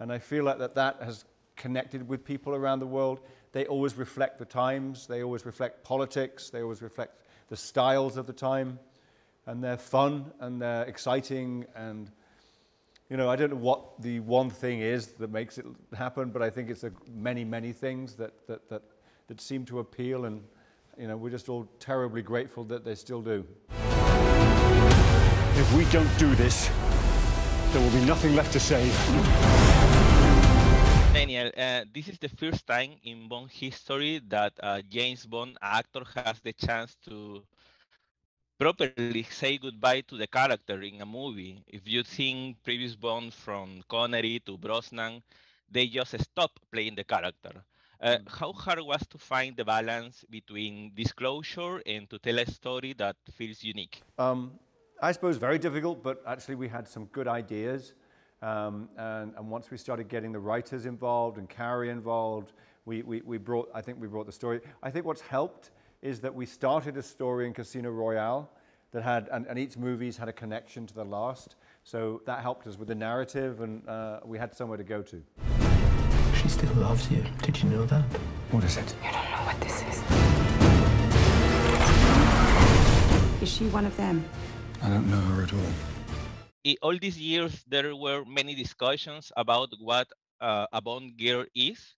And I feel like that, that has connected with people around the world. They always reflect the times, they always reflect politics, they always reflect the styles of the time. And they're fun and they're exciting. And, you know, I don't know what the one thing is that makes it happen, but I think it's a, many, many things that, that, that, that seem to appeal. And, you know, we're just all terribly grateful that they still do. If we don't do this, there will be nothing left to save. Daniel, uh, this is the first time in Bond history that a James Bond actor has the chance to properly say goodbye to the character in a movie. If you think previous Bond from Connery to Brosnan, they just stop playing the character. Uh, mm. how hard was to find the balance between disclosure and to tell a story that feels unique? Um, I suppose very difficult, but actually we had some good ideas. Um, and, and, once we started getting the writers involved and Cary involved, we, we, we brought, I think we brought the story. I think what's helped is that we started a story in Casino Royale that had, and, and each movie's had a connection to the last. So that helped us with the narrative and uh, we had somewhere to go to. She still loves you. Did you know that? What is it? You don't know what this is. Is she one of them? I don't know her at all. All these years, there were many discussions about what uh, a Bond girl is.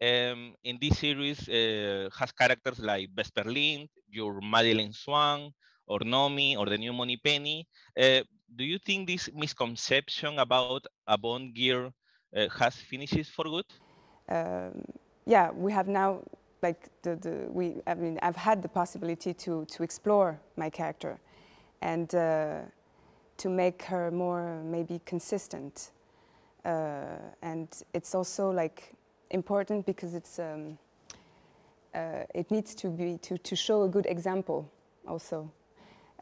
Um, in this series, uh, has characters like Vesper Lynd, your Madeleine Swann, or Nomi, or the new Moneypenny. Uh, do you think this misconception about a Bond girl uh, has finished for good? Um, yeah, we have now, like, the, the, we, I mean, I've had the possibility to, to explore my character and uh, to make her more maybe consistent. Uh, and it's also like important because it's um, uh, it needs to be to, to show a good example also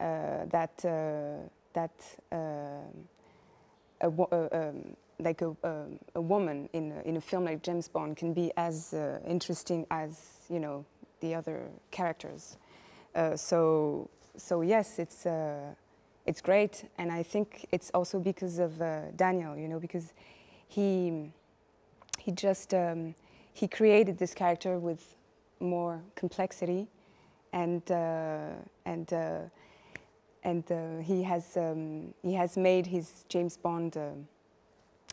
uh, that uh, that uh, a, um, like a, a, woman in a, in a film like James Bond can be as interesting as you know the other characters. so so yes, it's uh, it's great, and I think it's also because of uh, Daniel, you know, because he he just um, he created this character with more complexity, and uh, and uh, and uh, he has um, he has made his James Bond uh,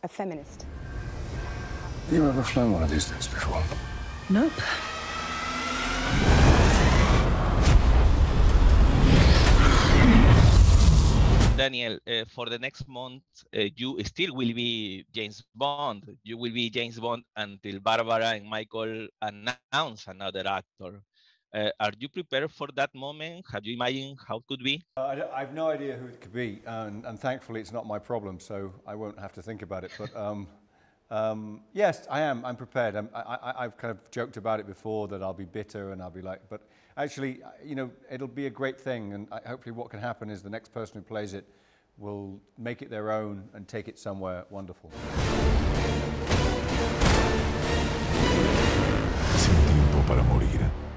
a feminist. Have you ever flown one of these things before? Nope. Daniel, uh, for the next month, uh, you still will be James Bond. You will be James Bond until Barbara and Michael announce another actor. Uh, are you prepared for that moment? Have you imagined how it could be? Uh, I, I, have no idea who it could be, and, and, thankfully it's not my problem, so I won't have to think about it. But um, um, yes, I am. I'm prepared. I'm, I, have kind of joked about it before that I'll be bitter and I'll be like, but actually, you know, it'll be a great thing. And I, hopefully, what can happen is the next person who plays it will make it their own and take it somewhere wonderful. Sin tiempo para morir.